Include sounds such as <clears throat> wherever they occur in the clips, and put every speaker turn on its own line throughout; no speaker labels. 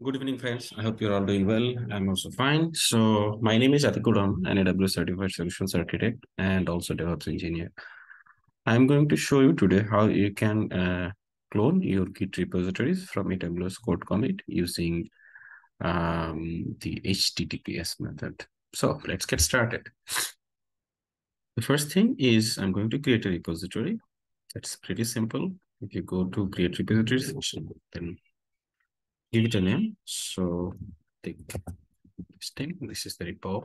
Good evening, friends. I hope you're all doing well. I'm also fine. So my name is Atikuram, an AWS Certified Solutions Architect and also DevOps Engineer. I'm going to show you today how you can uh, clone your Git repositories from AWS Code Commit using um, the HTTPS method. So let's get started. The first thing is I'm going to create a repository. That's pretty simple. If you go to create repository section, then give it a name. So take this thing. This is the repo.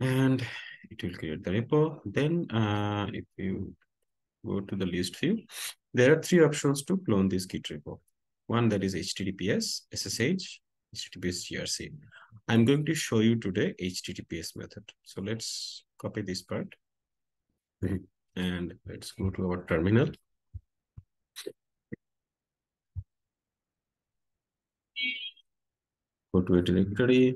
And it will create the repo. Then uh, if you go to the list view, there are three options to clone this Git repo. One that is HTTPS, SSH, HTTPS GRC. I'm going to show you today HTTPS method. So let's copy this part. <laughs> And let's go to our terminal. Go to a directory.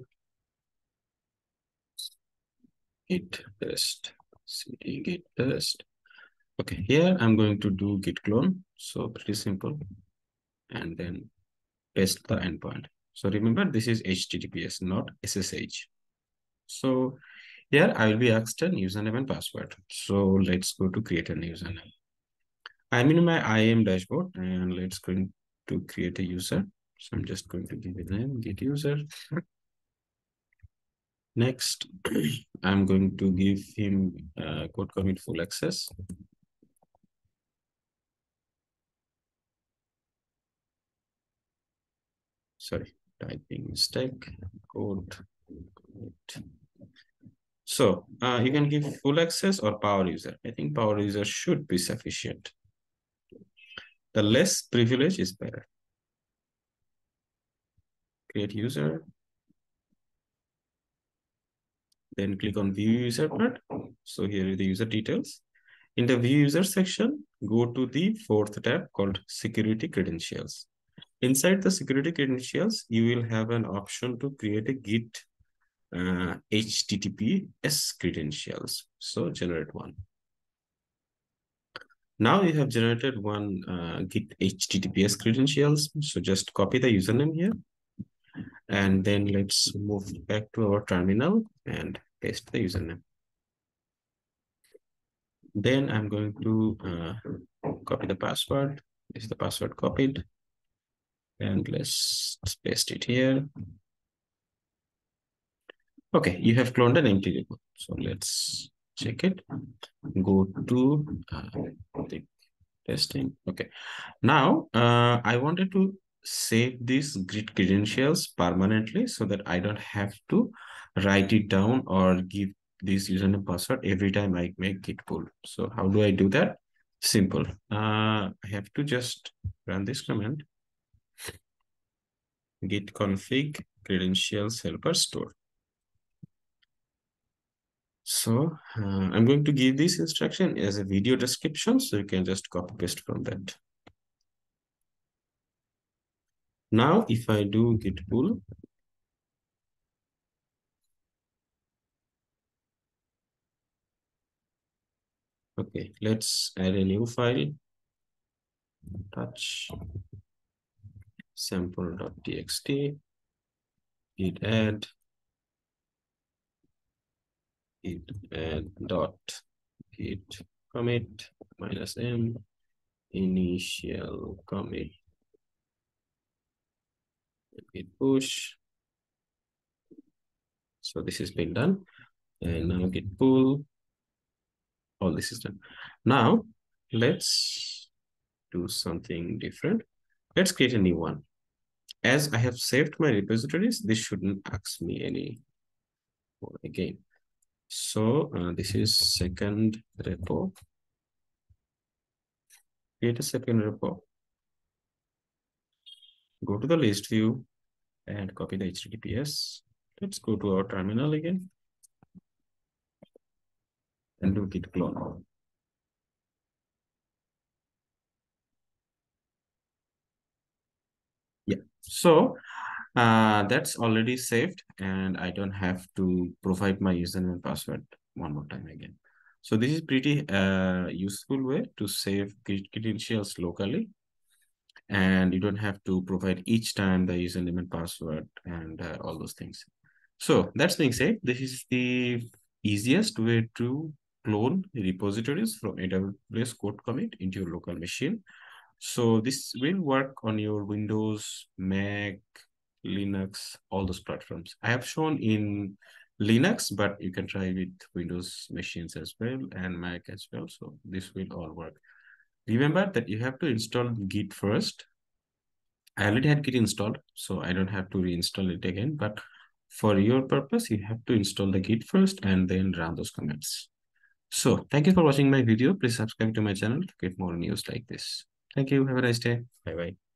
Git test. cd git test. Okay, here I'm going to do git clone. So pretty simple. And then test the endpoint. So remember, this is HTTPS, not SSH. So here I will be asked an username and password. So let's go to create a username. I'm in my IAM dashboard and let's go to create a user. So I'm just going to give it name, git user. Next, <clears throat> I'm going to give him uh, code commit full access. Sorry, typing mistake, code commit. So uh, you can give full access or power user. I think power user should be sufficient. The less privilege is better. Create user. Then click on view user part. So here are the user details. In the view user section, go to the fourth tab called security credentials. Inside the security credentials, you will have an option to create a Git uh, HTTPS credentials. So generate one. Now you have generated one uh, Git HTTPS credentials. So just copy the username here. And then let's move back to our terminal and paste the username. Then I'm going to uh, copy the password. This is the password copied. And let's paste it here. Okay, you have cloned an empty repo. So let's check it. Go to uh, the testing. Okay. Now, uh, I wanted to save these git credentials permanently so that I don't have to write it down or give this username password every time I make git pull. So how do I do that? Simple. Uh, I have to just run this command git config credentials helper store. So uh, I'm going to give this instruction as a video description, so you can just copy paste from that. Now, if I do git pull, okay, let's add a new file, touch sample.txt, git add, git add dot git commit minus m initial commit git push. So this is been done. And now git pull. All this is done. Now let's do something different. Let's create a new one. As i have saved my repositories this shouldn't ask me any more again. So uh, this is second repo. Create a second repo. Go to the list view and copy the HTTPS. Let's go to our terminal again and do git clone. Yeah, so uh, that's already saved and I don't have to provide my username and password one more time again. So this is pretty uh, useful way to save credentials locally. And you don't have to provide each time the username and password and uh, all those things. So that's being said, this is the easiest way to clone repositories from AWS code commit into your local machine. So this will work on your Windows, Mac, Linux, all those platforms. I have shown in Linux, but you can try with Windows machines as well and Mac as well. So this will all work. Remember that you have to install Git first. I already had Git installed, so I don't have to reinstall it again. But for your purpose, you have to install the Git first and then run those commands. So thank you for watching my video. Please subscribe to my channel to get more news like this. Thank you. Have a nice day. Bye-bye.